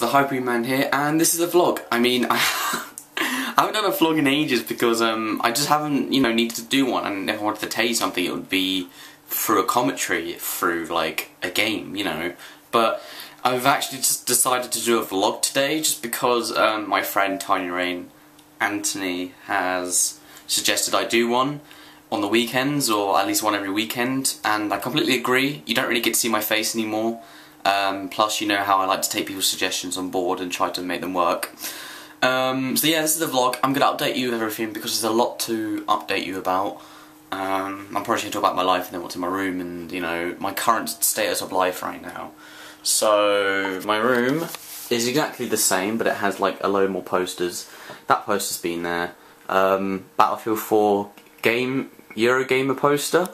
The Hyper Man here, and this is a vlog. I mean, I, haven't done a vlog in ages because um, I just haven't, you know, needed to do one. And if I wanted to tell you something, it would be through a commentary, through like a game, you know. But I've actually just decided to do a vlog today, just because um, my friend Tiny Rain, Anthony, has suggested I do one on the weekends, or at least one every weekend. And I completely agree. You don't really get to see my face anymore. Um, plus, you know how I like to take people's suggestions on board and try to make them work. Um, so yeah, this is the vlog. I'm going to update you with everything because there's a lot to update you about. Um, I'm probably going to talk about my life and then what's in my room and, you know, my current status of life right now. So, my room is exactly the same, but it has like a load more posters. That poster's been there. Um, Battlefield 4 game Eurogamer poster.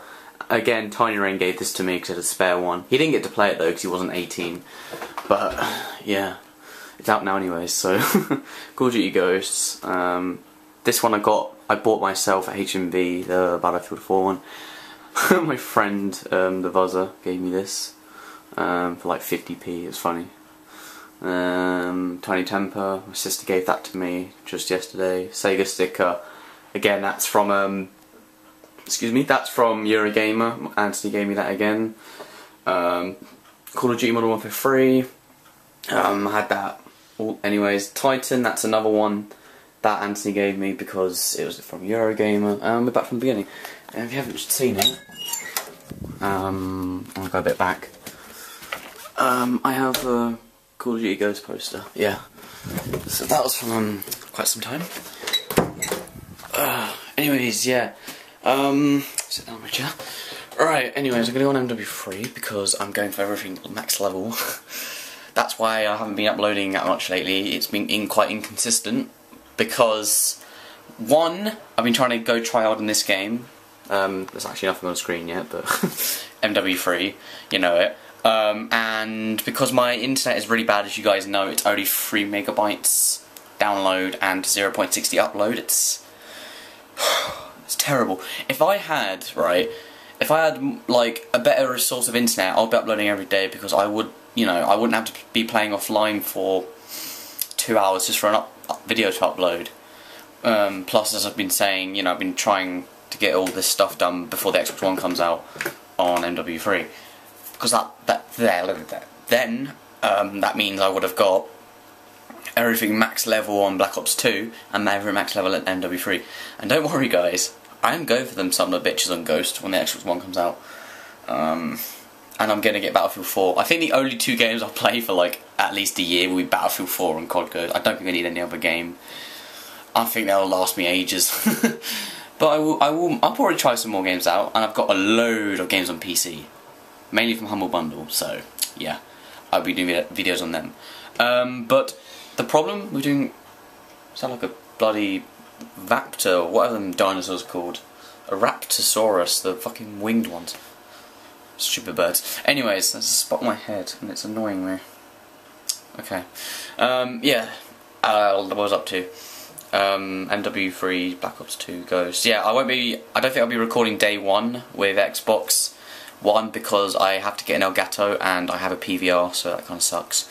Again, Tiny Rain gave this to me because it had a spare one. He didn't get to play it though because he wasn't 18. But, yeah. It's out now anyway, so... Call of Duty Ghosts. Um, this one I got, I bought myself at HMV, the Battlefield 4 one. My friend, um, the Vuzzer, gave me this. Um, for like 50p, It's funny. Um, Tiny Temper, my sister gave that to me just yesterday. Sega sticker, again that's from um, excuse me, that's from Eurogamer. Anthony gave me that again. Um, Call of Duty Modern Warfare 3. Um, I had that. Anyways, Titan, that's another one that Anthony gave me because it was from Eurogamer. Um, we're back from the beginning. And if you haven't seen it, um, I'll go a bit back. Um, I have a Call of Duty Ghost poster. Yeah. So that was from um, quite some time. Uh, anyways, yeah. Um, sit down my chair. Right, anyways, I'm going to go on MW3 because I'm going for everything max level. That's why I haven't been uploading that much lately. It's been in quite inconsistent because, one, I've been trying to go try out in this game. Um, there's actually nothing on screen yet, but MW3, you know it. Um, and because my internet is really bad, as you guys know, it's only 3 megabytes download and 0.60 upload. It's it's terrible. If I had, right, if I had, like, a better source of internet, I'd be uploading every day because I would, you know, I wouldn't have to be playing offline for two hours just for an up, up video to upload. Um, plus, as I've been saying, you know, I've been trying to get all this stuff done before the Xbox One comes out on MW3. Because that, that, there, look at that. Then, um, that means I would have got everything max level on Black Ops 2 and every max level at MW3. And don't worry guys, I am going for them some of the bitches on Ghost when the Xbox One comes out. Um, and I'm going to get Battlefield 4. I think the only two games I'll play for like at least a year will be Battlefield 4 and COD Ghost. I don't think I need any other game. I think that'll last me ages. but I will, I will, I'll probably try some more games out, and I've got a load of games on PC, mainly from Humble Bundle. So yeah, I'll be doing videos on them. Um, but the problem with doing sound like a bloody Raptor, or whatever them dinosaurs called. A Raptosaurus, the fucking winged ones. Stupid birds. Anyways, there's a spot on my head, and it's annoying me. Okay. Um, yeah, uh, what was up to. Um, MW3, Black Ops 2, Ghost. Yeah, I won't be, I don't think I'll be recording day one with Xbox One because I have to get an Elgato and I have a PVR, so that kind of sucks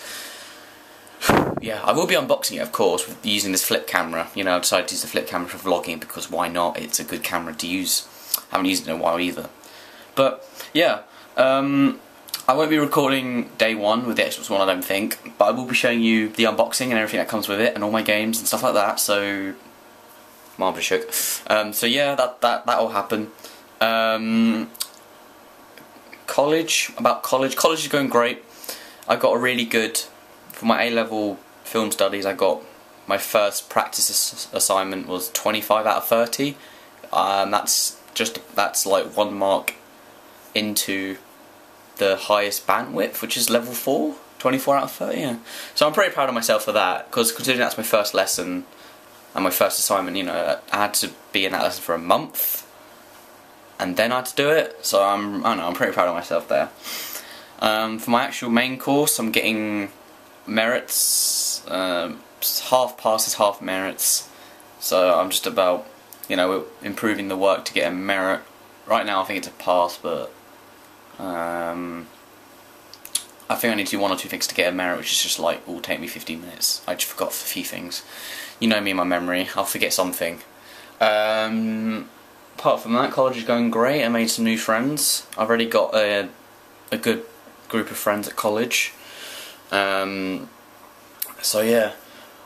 yeah, I will be unboxing it, of course, using this flip camera. You know, I decided to use the flip camera for vlogging because why not? It's a good camera to use. I haven't used it in a while either. But, yeah, um, I won't be recording day one with the Xbox One, I don't think, but I will be showing you the unboxing and everything that comes with it, and all my games and stuff like that, so... Marvel shook. Um, so yeah, that, that, that'll happen. Um, college, about college. College is going great. I got a really good for my A-level film studies I got my first practice assignment was 25 out of 30 um, that's just that's like one mark into the highest bandwidth which is level 4 24 out of 30 yeah. So I'm pretty proud of myself for that because considering that's my first lesson and my first assignment you know I had to be in that lesson for a month and then I had to do it. So I'm I don't know I'm pretty proud of myself there. Um, for my actual main course I'm getting merits, um, half passes, half merits. So I'm just about, you know, improving the work to get a merit. Right now I think it's a pass, but um, I think I need to do one or two things to get a merit, which is just like will take me 15 minutes. I just forgot a few things. You know me and my memory. I'll forget something. Um, apart from that, college is going great. I made some new friends. I've already got a a good group of friends at college. Um, so yeah,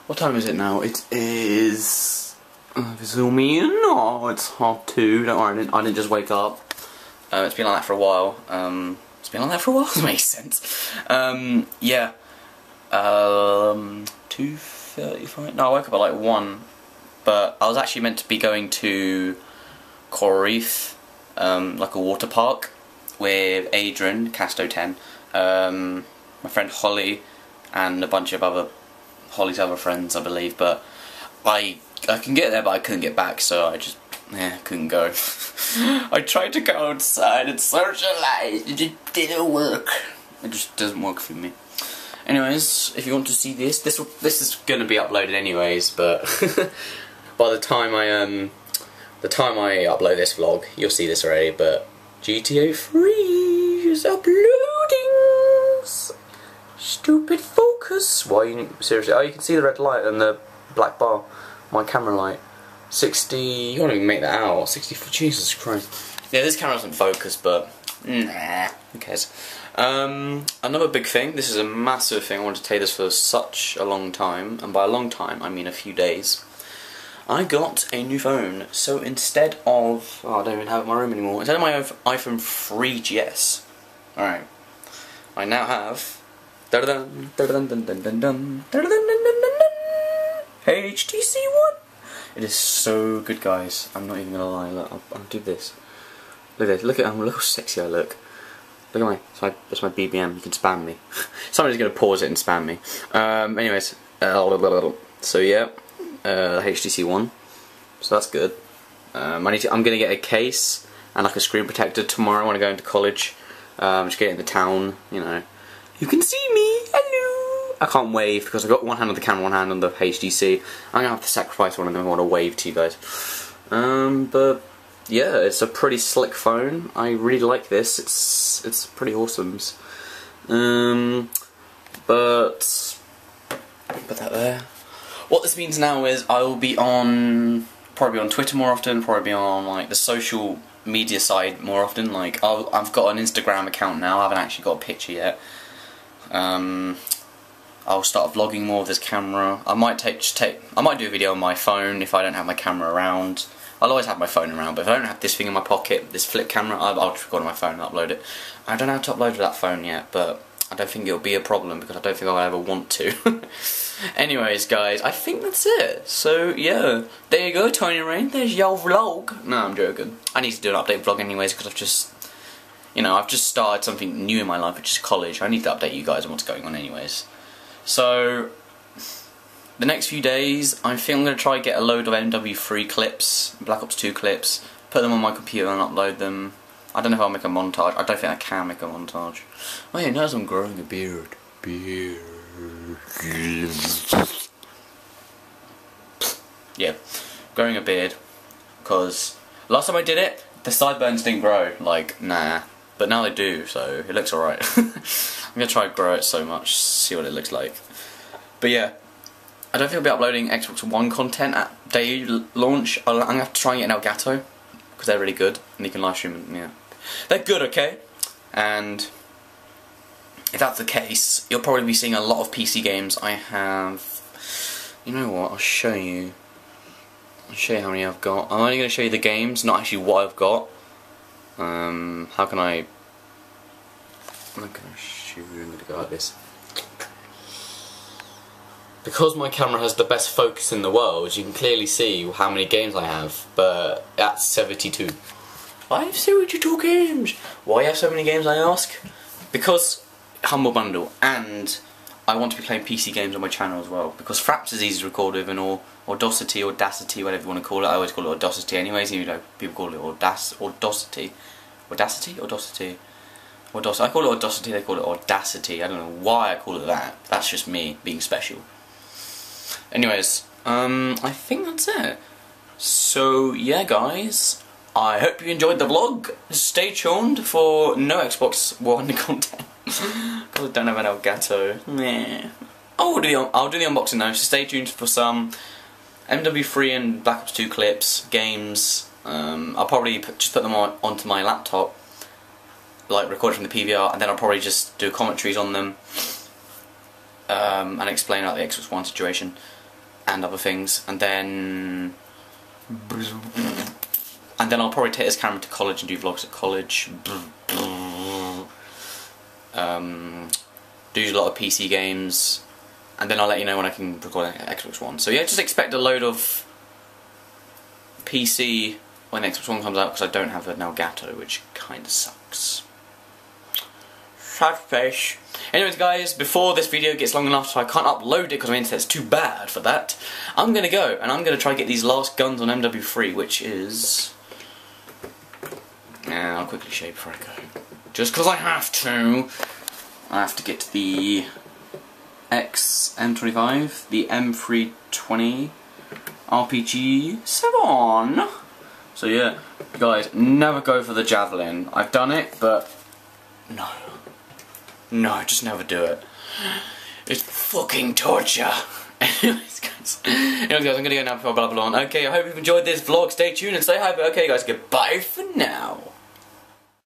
what time is it now? It is. Uh, zoom in. Oh, it's half two. Don't worry, I didn't, I didn't just wake up. Uh, it's been like that for a while. Um, it's been like that for a while. That makes sense. Um, yeah. Um, two thirty-five. No, I woke up at like one, but I was actually meant to be going to Coral Reef, um, like a water park, with Adrian Casto Ten, um, my friend Holly, and a bunch of other Holly's other friends, I believe. But I I can get there, but I couldn't get back, so I just yeah couldn't go. I tried to go outside and socialize, it didn't work. It just doesn't work for me. Anyways, if you want to see this, this will, this is going to be uploaded anyways, but by the time I um the time I upload this vlog, you'll see this already. But GTA 3 is uploading. Stupid focus. Why you seriously? Oh, you can see the red light and the black bar. My camera light. 60. You can't even make that out. 64. Jesus Christ. Yeah, this camera doesn't focus, but nah, who cares? Um, another big thing. This is a massive thing. I wanted to tell you this for such a long time, and by a long time, I mean a few days. I got a new phone. So instead of oh, I don't even have it in my room anymore. Instead of my iPhone 3GS, all right, I now have HTC One. It is so good, guys. I'm not even gonna lie. Look, I'll, I'll do this. Look at this. Look at um, look how sexy I look. Look at my, that's my, that's my BBM. You can spam me. Somebody's gonna pause it and spam me. Um, anyways, uh, so yeah, uh, HTC One. So that's good. Um, I need to, I'm gonna get a case and like a screen protector tomorrow when I go into college. Um, just get in the town, you know. You can see. I can't wave because I've got one hand on the camera, one hand on the HTC. I'm gonna have to sacrifice one of them I want to wave to you guys. Um, but yeah, it's a pretty slick phone. I really like this. It's it's pretty awesome. Um, but put that there. What this means now is I will be on probably on Twitter more often. Probably on like the social media side more often. Like i have got an Instagram account now. I haven't actually got a picture yet. Um, I'll start vlogging more with this camera. I might take take. I might do a video on my phone if I don't have my camera around. I'll always have my phone around, but if I don't have this thing in my pocket, this flip camera, I'll, I'll just record on my phone and upload it. I don't know how to upload to that phone yet, but I don't think it'll be a problem because I don't think I'll ever want to. Anyways, guys, I think that's it. So, yeah, there you go, Tony Rain. There's your vlog. No, I'm joking. I need to do an update vlog anyways because I've just, you know, I've just started something new in my life, which is college. I need to update you guys on what's going on anyways. So, the next few days, I think I'm going to try get a load of MW3 clips, Black Ops 2 clips, put them on my computer and upload them. I don't know if I'll make a montage. I don't think I can make a montage. Oh yeah, now I'm growing a beard. Beard. Yeah, growing a beard. Because last time I did it, the sideburns didn't grow. Like, nah. But now they do, so it looks alright. I'm gonna try and grow it so much, see what it looks like. But yeah, I don't think I'll be uploading Xbox One content at day launch. I'm gonna have to try and get an Elgato because they're really good and you can live stream. Yeah, they're good, okay. And if that's the case, you'll probably be seeing a lot of PC games. I have. You know what? I'll show you. I'll show you how many I've got. I'm only going to show you the games, not actually what I've got. Um, how can I? I'm going to I'm going to go like this. Because my camera has the best focus in the world, you can clearly see how many games I have, but that's 72. I have 72 games! Why have so many games, I ask? Because Humble Bundle, and I want to be playing PC games on my channel as well, because Fraps is easy to record with, and or Audacity, Audacity, whatever you want to call it. I always call it Audacity anyways, even though people call it Audac Audacity. Audacity? Audacity? Audacity. I call it Audacity, they call it Audacity. I don't know why I call it that. That's just me being special. Anyways, um, I think that's it. So, yeah, guys. I hope you enjoyed the vlog. Stay tuned for no Xbox One content. Because I don't have an Elgato. Meh. I'll do the I'll do the unboxing now. So stay tuned for some MW3 and Black Ops 2 clips, games. Um, I'll probably put, just put them on onto my laptop, like record from the PVR, and then I'll probably just do commentaries on them um, and explain about the Xbox One situation and other things, and then and then I'll probably take this camera to college and do vlogs at college. Um, do a lot of PC games, and then I'll let you know when I can record Xbox One. So yeah, just expect a load of PC when Xbox One comes out because I don't have an Elgato, which kind of sucks. Face. Anyways guys, before this video gets long enough so I can't upload it because my internet's too bad for that, I'm gonna go and I'm gonna try to get these last guns on MW3, which is... Yeah, I'll quickly shave before I go. Just because I have to. I have to get the XM25, the M320 RPG 7. So yeah, guys, never go for the Javelin. I've done it, but no. No, just never do it. It's fucking torture. Anyways, guys. Anyways, guys, I'm gonna go now before I babble on. Okay, I hope you've enjoyed this vlog. Stay tuned and say hi. But okay, guys, goodbye for now.